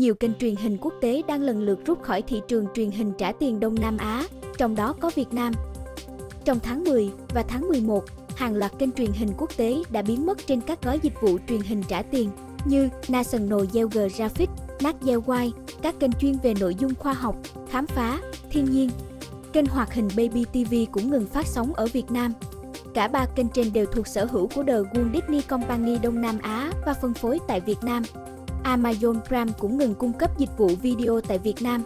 nhiều kênh truyền hình quốc tế đang lần lượt rút khỏi thị trường truyền hình trả tiền Đông Nam Á, trong đó có Việt Nam. Trong tháng 10 và tháng 11, hàng loạt kênh truyền hình quốc tế đã biến mất trên các gói dịch vụ truyền hình trả tiền như National Geographic, Nat Geo các kênh chuyên về nội dung khoa học, khám phá, thiên nhiên. Kênh hoạt hình Baby TV cũng ngừng phát sóng ở Việt Nam. Cả ba kênh trên đều thuộc sở hữu của The Walt Disney Company Đông Nam Á và phân phối tại Việt Nam. Amazon Prime cũng ngừng cung cấp dịch vụ video tại Việt Nam.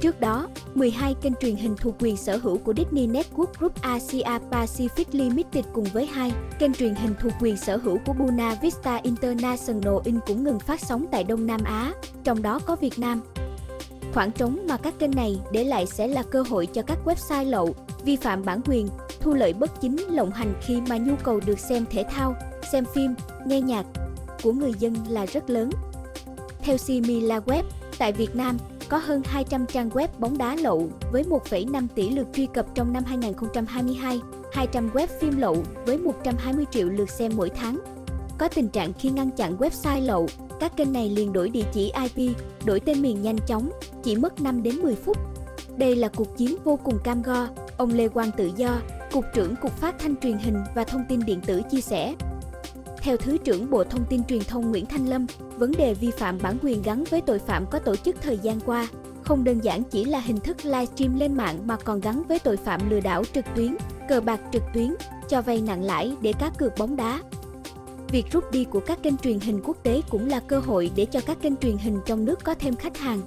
Trước đó, 12 kênh truyền hình thuộc quyền sở hữu của Disney Network Group Asia Pacific Limited cùng với hai kênh truyền hình thuộc quyền sở hữu của Buena Vista International Inc. cũng ngừng phát sóng tại Đông Nam Á, trong đó có Việt Nam. Khoảng trống mà các kênh này để lại sẽ là cơ hội cho các website lậu, vi phạm bản quyền, thu lợi bất chính lộng hành khi mà nhu cầu được xem thể thao, xem phim, nghe nhạc của người dân là rất lớn. Theo Simila Web, tại Việt Nam, có hơn 200 trang web bóng đá lậu với 1,5 tỷ lượt truy cập trong năm 2022, 200 web phim lậu với 120 triệu lượt xem mỗi tháng. Có tình trạng khi ngăn chặn website lậu, các kênh này liền đổi địa chỉ IP, đổi tên miền nhanh chóng, chỉ mất 5 đến 10 phút. Đây là cuộc chiến vô cùng cam go, ông Lê Quang Tự Do, Cục trưởng Cục Phát thanh Truyền hình và Thông tin Điện tử chia sẻ. Theo Thứ trưởng Bộ Thông tin Truyền thông Nguyễn Thanh Lâm, vấn đề vi phạm bản quyền gắn với tội phạm có tổ chức thời gian qua không đơn giản chỉ là hình thức livestream lên mạng mà còn gắn với tội phạm lừa đảo trực tuyến, cờ bạc trực tuyến, cho vay nặng lãi để cá cược bóng đá. Việc rút đi của các kênh truyền hình quốc tế cũng là cơ hội để cho các kênh truyền hình trong nước có thêm khách hàng.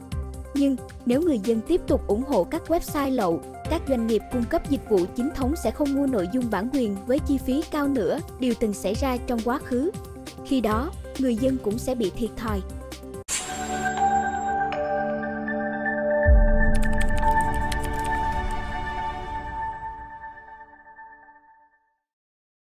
Nhưng nếu người dân tiếp tục ủng hộ các website lậu, các doanh nghiệp cung cấp dịch vụ chính thống sẽ không mua nội dung bản quyền với chi phí cao nữa, điều từng xảy ra trong quá khứ. Khi đó, người dân cũng sẽ bị thiệt thòi.